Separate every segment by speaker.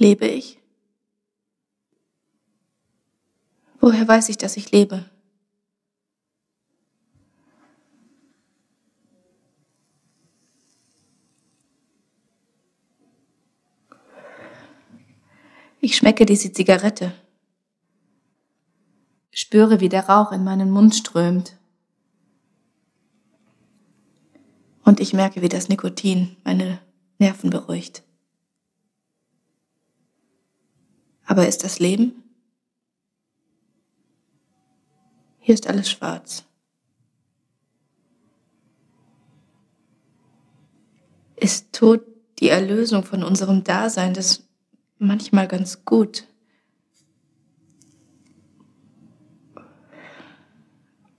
Speaker 1: Lebe ich? Woher weiß ich, dass ich lebe? Ich schmecke diese Zigarette. Spüre, wie der Rauch in meinen Mund strömt. Und ich merke, wie das Nikotin meine Nerven beruhigt. Aber ist das Leben? Hier ist alles schwarz. Ist Tod die Erlösung von unserem Dasein, das manchmal ganz gut.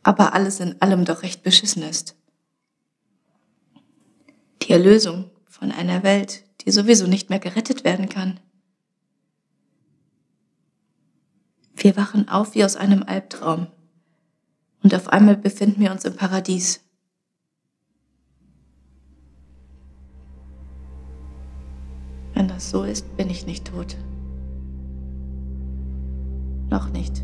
Speaker 1: Aber alles in allem doch recht beschissen ist. Die Erlösung von einer Welt, die sowieso nicht mehr gerettet werden kann. Wir wachen auf wie aus einem Albtraum. Und auf einmal befinden wir uns im Paradies. Wenn das so ist, bin ich nicht tot. Noch nicht.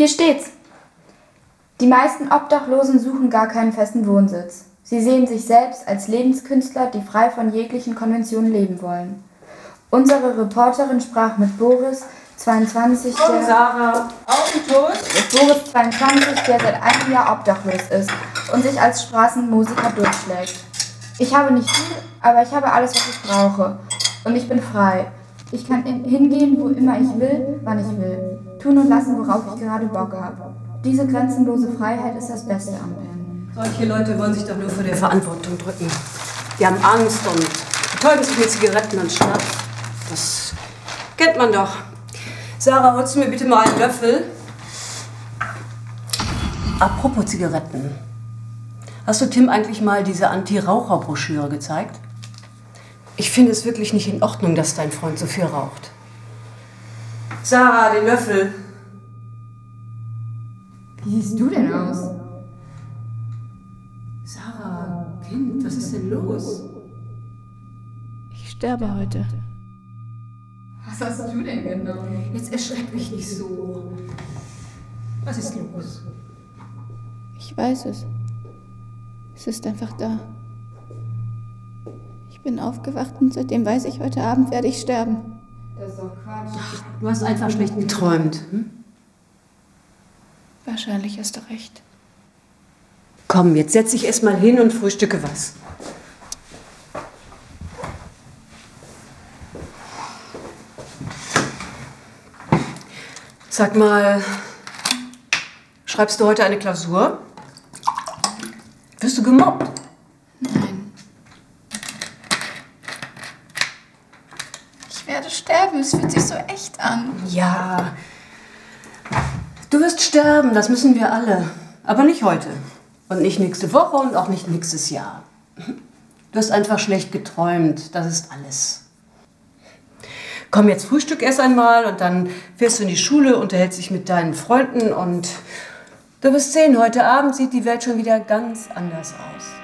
Speaker 2: Hier steht's. Die meisten Obdachlosen suchen gar keinen festen Wohnsitz. Sie sehen sich selbst als Lebenskünstler, die frei von jeglichen Konventionen leben wollen. Unsere Reporterin sprach mit Boris, 22,
Speaker 3: Komm,
Speaker 2: der,
Speaker 3: Sarah, den Toast.
Speaker 2: mit Boris 22, der seit einem Jahr obdachlos ist und sich als Straßenmusiker durchschlägt. Ich habe nicht viel, aber ich habe alles, was ich brauche. Und ich bin frei. Ich kann in- hingehen, wo immer ich will, wann ich will. Tun und lassen, worauf ich gerade Bock habe. Diese grenzenlose Freiheit ist das Beste am Pennen.
Speaker 3: Solche Leute wollen sich doch nur vor der Verantwortung drücken. Die haben Angst und betäuben sich mit Zigaretten und Schnaps. Das kennt man doch. Sarah, holst du mir bitte mal einen Löffel? Apropos Zigaretten. Hast du Tim eigentlich mal diese Anti-Raucher-Broschüre gezeigt? Ich finde es wirklich nicht in Ordnung, dass dein Freund so viel raucht. Sarah, den Löffel.
Speaker 2: Wie siehst du denn aus?
Speaker 3: Sarah, Kind, was ist denn los?
Speaker 1: Ich sterbe heute.
Speaker 2: Was hast du denn genau?
Speaker 3: Jetzt erschreck mich nicht so. Was ist los?
Speaker 1: Ich weiß es. Es ist einfach da. Ich bin aufgewacht und seitdem weiß ich, heute Abend werde ich sterben.
Speaker 2: Das ist doch Quatsch.
Speaker 3: Du hast einfach schlecht geträumt. Hm?
Speaker 1: Wahrscheinlich hast du recht.
Speaker 3: Komm, jetzt setz dich erst mal hin und frühstücke was. Sag mal, schreibst du heute eine Klausur? Wirst du gemobbt?
Speaker 2: Nein. Ich werde sterben. Es fühlt sich so echt an.
Speaker 3: Ja. Du wirst sterben, das müssen wir alle. Aber nicht heute. Und nicht nächste Woche und auch nicht nächstes Jahr. Du hast einfach schlecht geträumt. Das ist alles. Komm, jetzt Frühstück erst einmal und dann fährst du in die Schule, unterhältst dich mit deinen Freunden und du wirst sehen, heute Abend sieht die Welt schon wieder ganz anders aus.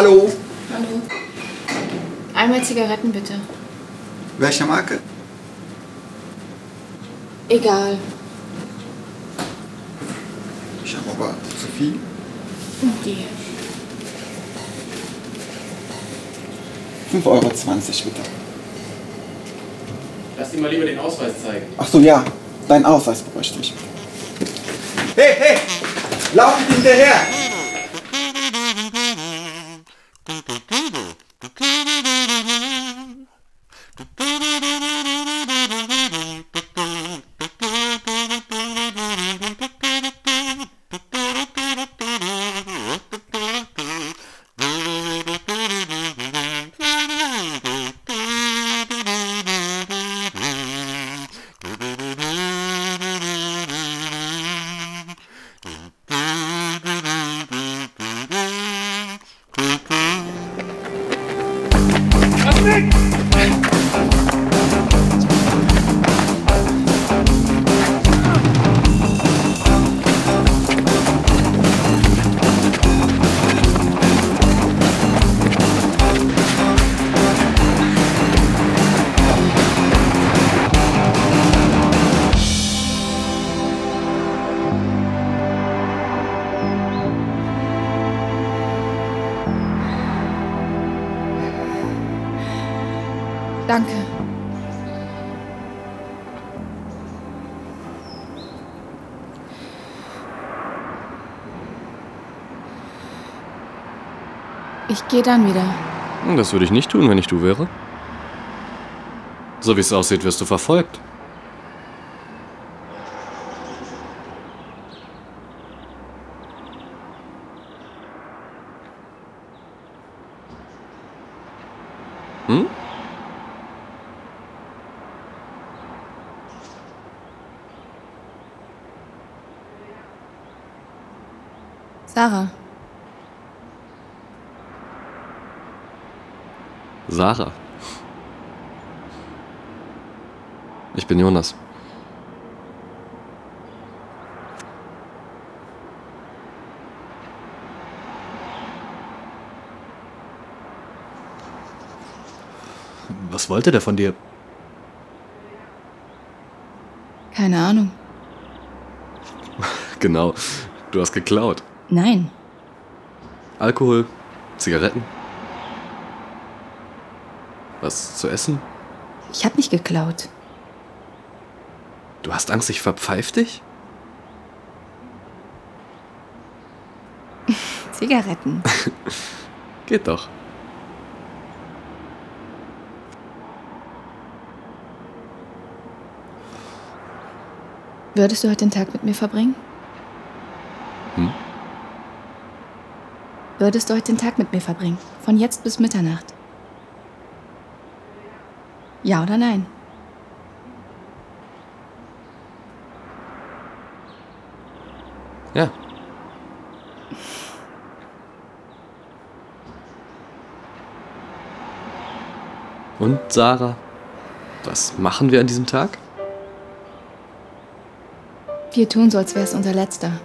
Speaker 4: Hallo,
Speaker 1: Hallo. Einmal Zigaretten bitte.
Speaker 4: welche Marke?
Speaker 1: Egal.
Speaker 4: Ich habe aber zu viel.
Speaker 1: Die.
Speaker 4: 5,20 Euro bitte.
Speaker 5: Lass ihm mal lieber den Ausweis zeigen.
Speaker 4: Ach so, ja, dein Ausweis bräuchte ich. Hey, hey, laufend hinterher!
Speaker 2: Ich gehe dann wieder.
Speaker 5: Das würde ich nicht tun, wenn ich du wäre. So wie es aussieht, wirst du verfolgt. Hm?
Speaker 1: Sarah.
Speaker 5: Sarah. Ich bin Jonas. Was wollte der von dir?
Speaker 1: Keine Ahnung.
Speaker 5: Genau, du hast geklaut.
Speaker 1: Nein.
Speaker 5: Alkohol, Zigaretten. Was zu essen?
Speaker 1: Ich habe nicht geklaut.
Speaker 5: Du hast Angst, ich verpfeif dich?
Speaker 1: Zigaretten.
Speaker 5: Geht doch.
Speaker 1: Würdest du heute den Tag mit mir verbringen?
Speaker 5: Hm?
Speaker 1: Würdest du heute den Tag mit mir verbringen? Von jetzt bis Mitternacht? Ja oder nein?
Speaker 5: Ja. Und Sarah, was machen wir an diesem Tag?
Speaker 1: Wir tun so, als wäre es unser letzter.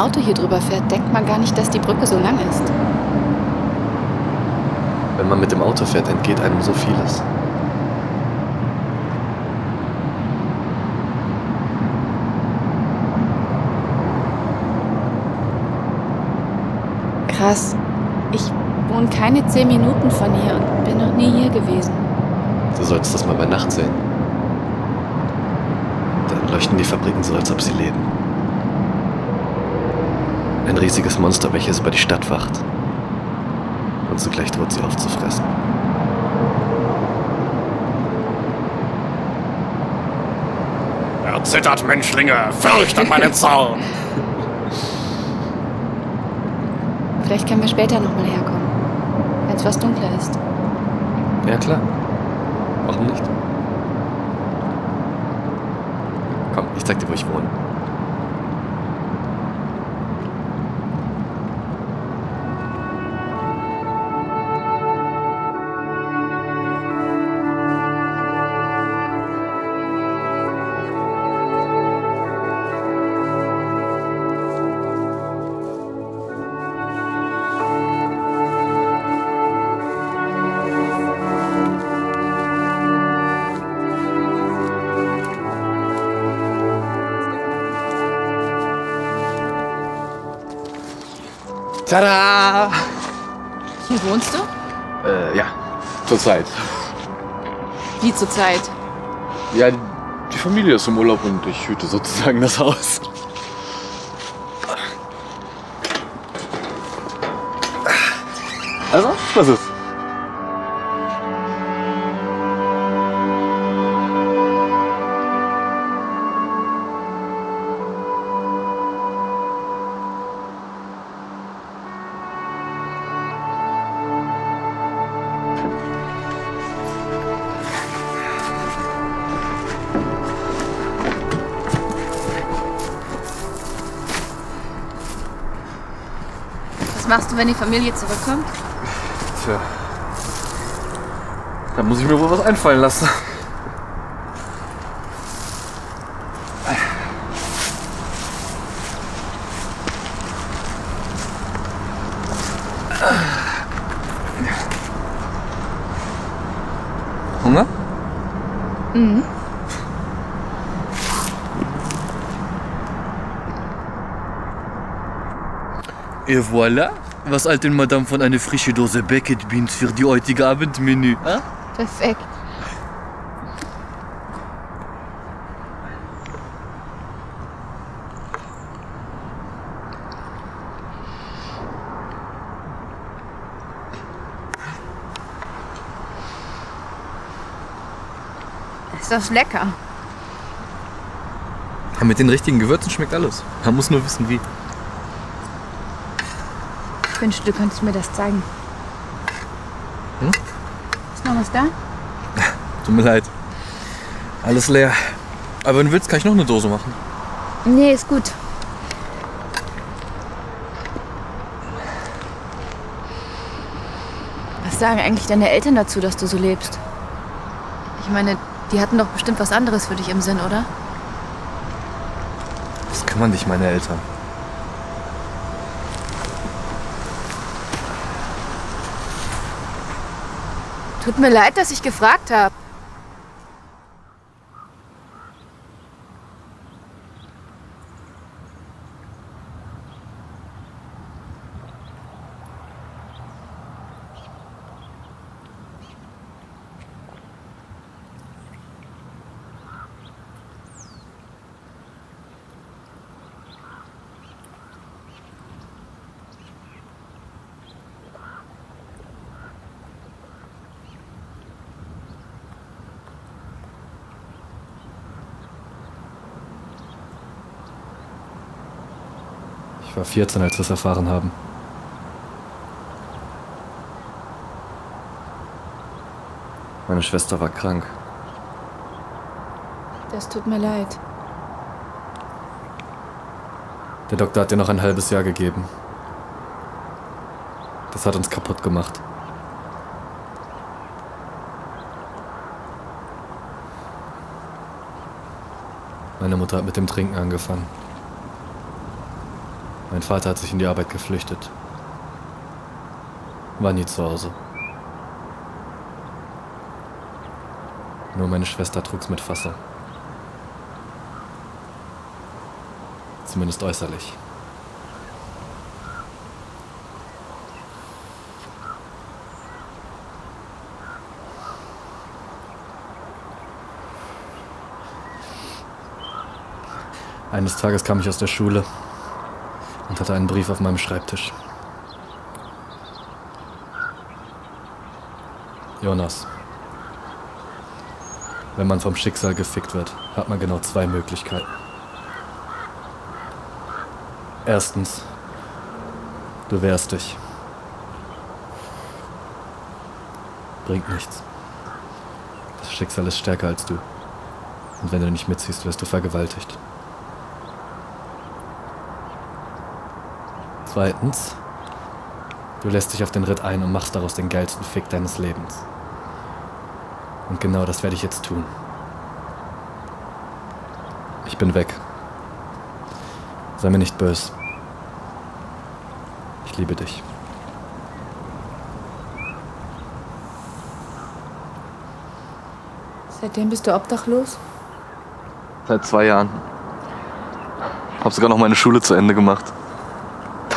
Speaker 1: Auto hier drüber fährt, denkt man gar nicht, dass die Brücke so lang ist.
Speaker 5: Wenn man mit dem Auto fährt, entgeht einem so vieles.
Speaker 1: Krass. Ich wohne keine zehn Minuten von hier und bin noch nie hier gewesen.
Speaker 5: Du solltest das mal bei Nacht sehen. Dann leuchten die Fabriken so, als ob sie leben. Ein riesiges Monster, welches über die Stadt wacht. Und zugleich droht sie aufzufressen.
Speaker 6: Erzittert, Menschlinge, fürchtet meinen Zorn.
Speaker 1: Vielleicht können wir später nochmal herkommen, wenn es was dunkler ist.
Speaker 5: Ja, klar. Warum nicht? Komm, ich zeig dir, wo ich wohne.
Speaker 6: Tada!
Speaker 1: Hier wohnst du?
Speaker 6: Äh, ja, zurzeit.
Speaker 1: Wie zur Zeit.
Speaker 6: Ja, die Familie ist im Urlaub und ich hüte sozusagen das Haus. Also, was ist?
Speaker 1: machst du, wenn die Familie zurückkommt?
Speaker 6: Tja. Da muss ich mir wohl was einfallen lassen. Hunger?
Speaker 1: Mhm.
Speaker 7: Et voilà was alt denn Madame von eine frische Dose Beckett Beans für die heutige Abendmenü? Hein?
Speaker 1: Perfekt. Ist das lecker?
Speaker 8: Ja, mit den richtigen Gewürzen schmeckt alles. Man muss nur wissen, wie.
Speaker 1: Ich wünschte, du könntest mir das zeigen.
Speaker 8: Hm?
Speaker 1: Ist noch was da?
Speaker 8: Tut mir leid. Alles leer. Aber wenn du willst, kann ich noch eine Dose machen.
Speaker 1: Nee, ist gut. Was sagen eigentlich deine Eltern dazu, dass du so lebst? Ich meine, die hatten doch bestimmt was anderes für dich im Sinn, oder?
Speaker 8: Was kümmern dich meine Eltern?
Speaker 1: Tut mir leid, dass ich gefragt habe.
Speaker 9: Ich war 14, als wir es erfahren haben. Meine Schwester war krank.
Speaker 1: Das tut mir leid.
Speaker 9: Der Doktor hat ihr noch ein halbes Jahr gegeben. Das hat uns kaputt gemacht. Meine Mutter hat mit dem Trinken angefangen. Mein Vater hat sich in die Arbeit geflüchtet. War nie zu Hause. Nur meine Schwester trug's mit Fassung. Zumindest äußerlich. Eines Tages kam ich aus der Schule hatte einen Brief auf meinem Schreibtisch. Jonas. Wenn man vom Schicksal gefickt wird, hat man genau zwei Möglichkeiten. Erstens, du wehrst dich. Bringt nichts. Das Schicksal ist stärker als du. Und wenn du nicht mitziehst, wirst du vergewaltigt. Zweitens, du lässt dich auf den Ritt ein und machst daraus den geilsten Fick deines Lebens. Und genau das werde ich jetzt tun. Ich bin weg. Sei mir nicht böse. Ich liebe dich.
Speaker 1: Seitdem bist du obdachlos?
Speaker 5: Seit zwei Jahren. Hab sogar noch meine Schule zu Ende gemacht.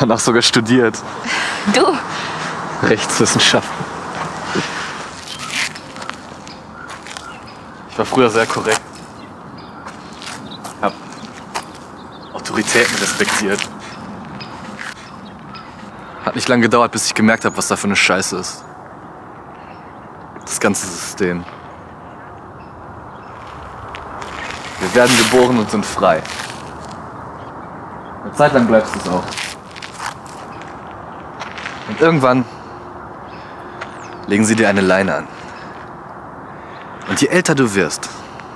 Speaker 5: Danach sogar studiert.
Speaker 1: Du?
Speaker 5: Rechtswissenschaften. Ich war früher sehr korrekt. Hab Autoritäten respektiert. Hat nicht lange gedauert, bis ich gemerkt habe, was da für eine Scheiße ist. Das ganze System. Wir werden geboren und sind frei. Eine Zeit lang bleibst du es auch. Und irgendwann legen sie dir eine Leine an. Und je älter du wirst,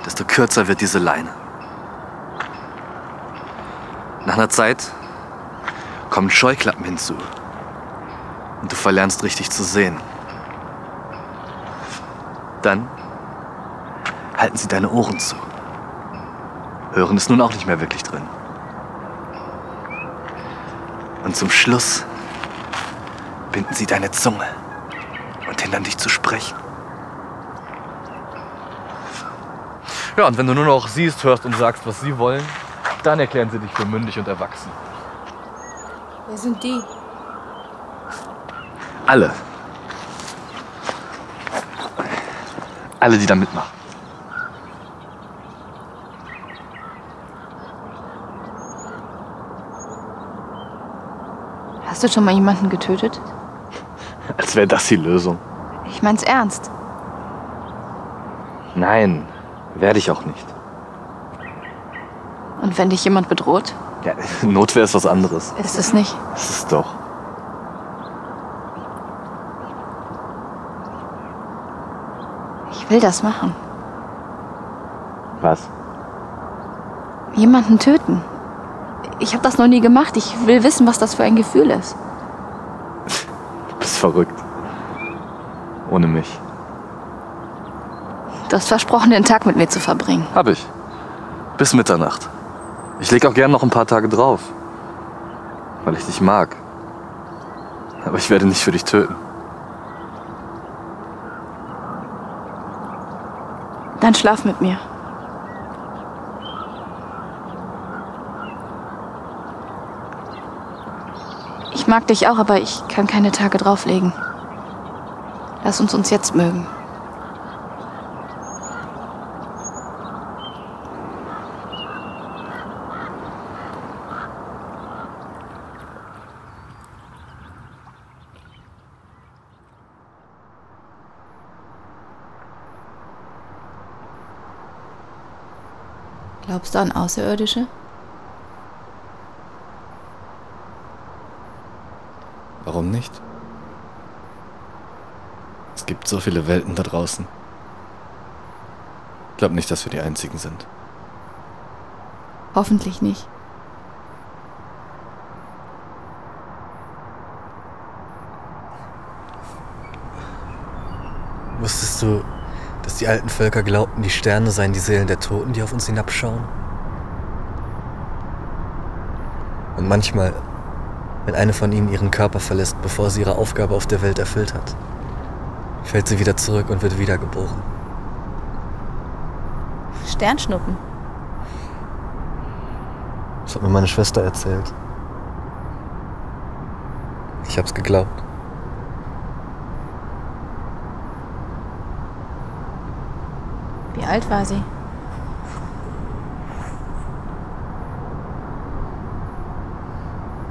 Speaker 5: desto kürzer wird diese Leine. Nach einer Zeit kommen Scheuklappen hinzu. Und du verlernst richtig zu sehen. Dann halten sie deine Ohren zu. Hören ist nun auch nicht mehr wirklich drin. Und zum Schluss binden sie deine Zunge und hindern dich zu sprechen. Ja, und wenn du nur noch siehst, hörst und sagst, was sie wollen, dann erklären sie dich für mündig und erwachsen.
Speaker 1: Wer sind die?
Speaker 10: Alle. Alle, die da mitmachen.
Speaker 1: Hast du schon mal jemanden getötet?
Speaker 10: Als wäre das die Lösung.
Speaker 1: Ich mein's ernst.
Speaker 10: Nein, werde ich auch nicht.
Speaker 1: Und wenn dich jemand bedroht?
Speaker 10: Ja, Notwehr ist was anderes.
Speaker 1: Ist es nicht.
Speaker 10: Ist doch.
Speaker 1: Ich will das machen.
Speaker 10: Was?
Speaker 1: Jemanden töten. Ich habe das noch nie gemacht. Ich will wissen, was das für ein Gefühl ist.
Speaker 10: Verrückt. Ohne mich.
Speaker 1: Du hast versprochen, den Tag mit mir zu verbringen.
Speaker 10: Hab ich. Bis Mitternacht. Ich leg auch gern noch ein paar Tage drauf. Weil ich dich mag. Aber ich werde nicht für dich töten.
Speaker 1: Dann schlaf mit mir. Ich mag dich auch, aber ich kann keine Tage drauflegen. Lass uns uns jetzt mögen. Glaubst du an Außerirdische?
Speaker 11: Warum nicht? Es gibt so viele Welten da draußen. Ich glaube nicht, dass wir die Einzigen sind.
Speaker 1: Hoffentlich nicht.
Speaker 5: Wusstest du, dass die alten Völker glaubten, die Sterne seien die Seelen der Toten, die auf uns hinabschauen? Und manchmal, wenn eine von ihnen ihren Körper verlässt, bevor sie ihre Aufgabe auf der Welt erfüllt hat, fällt sie wieder zurück und wird wiedergeboren.
Speaker 1: Sternschnuppen.
Speaker 5: Das hat mir meine Schwester erzählt. Ich hab's geglaubt.
Speaker 1: Wie alt war sie?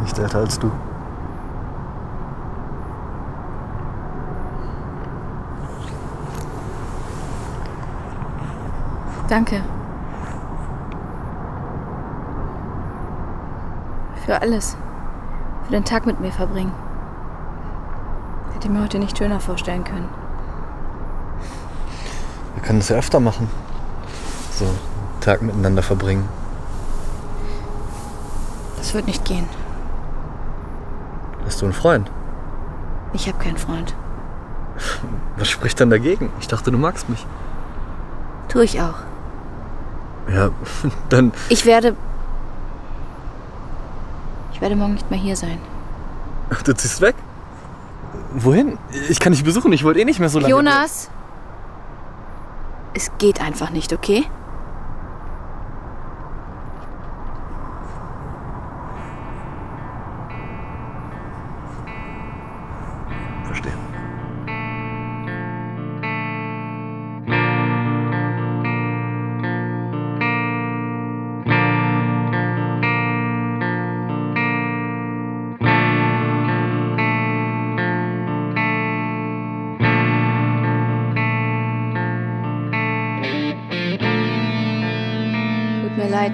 Speaker 5: Nicht älter als du.
Speaker 1: Danke. Für alles. Für den Tag mit mir verbringen. Hätte mir heute nicht schöner vorstellen können.
Speaker 5: Wir können es ja öfter machen. So, einen Tag miteinander verbringen.
Speaker 1: Das wird nicht gehen.
Speaker 5: Hast du einen Freund?
Speaker 1: Ich habe keinen Freund.
Speaker 5: Was spricht dann dagegen? Ich dachte, du magst mich.
Speaker 1: Tu ich auch.
Speaker 5: Ja, dann.
Speaker 1: Ich werde. Ich werde morgen nicht mehr hier sein.
Speaker 5: Du ziehst weg? Wohin? Ich kann dich besuchen, ich wollte eh nicht mehr so lange.
Speaker 1: Jonas! Es geht einfach nicht, okay?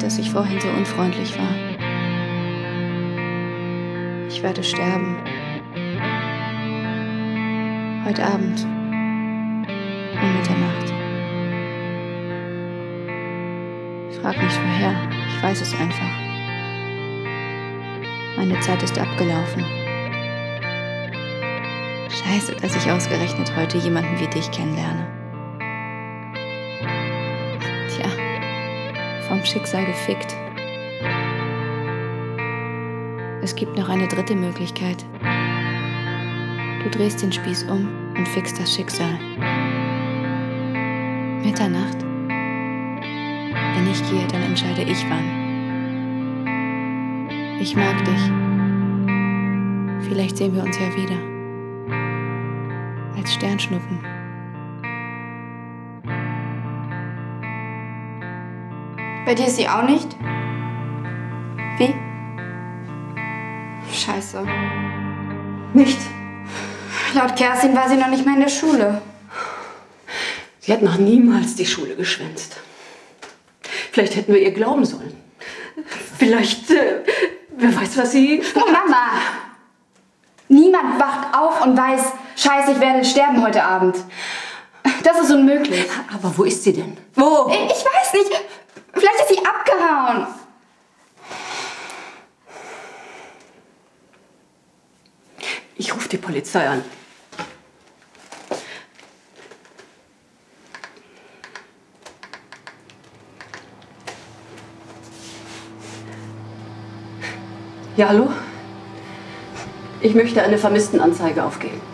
Speaker 1: Dass ich vorhin so unfreundlich war. Ich werde sterben. Heute Abend. Um Mitternacht. Frag nicht woher. Ich weiß es einfach. Meine Zeit ist abgelaufen. Scheiße, dass ich ausgerechnet heute jemanden wie dich kennenlerne. Vom Schicksal gefickt. Es gibt noch eine dritte Möglichkeit. Du drehst den Spieß um und fixst das Schicksal. Mitternacht. Wenn ich gehe, dann entscheide ich wann. Ich mag dich. Vielleicht sehen wir uns ja wieder.
Speaker 12: als Sternschnuppen.
Speaker 2: Bei dir ist sie auch nicht? Wie? Scheiße.
Speaker 3: Nicht?
Speaker 2: Laut Kerstin war sie noch nicht mal in der Schule.
Speaker 3: Sie hat noch niemals die Schule geschwänzt. Vielleicht hätten wir ihr glauben sollen. Vielleicht, äh, wer weiß, was sie.
Speaker 2: Oh, Mama! Niemand wacht auf und weiß, Scheiße, ich werde sterben heute Abend. Das ist unmöglich.
Speaker 3: Aber wo ist sie denn? Wo?
Speaker 2: Ich ich weiß nicht. Abgehauen.
Speaker 3: Ich rufe die Polizei an. Ja, hallo? Ich möchte eine Vermisstenanzeige aufgeben.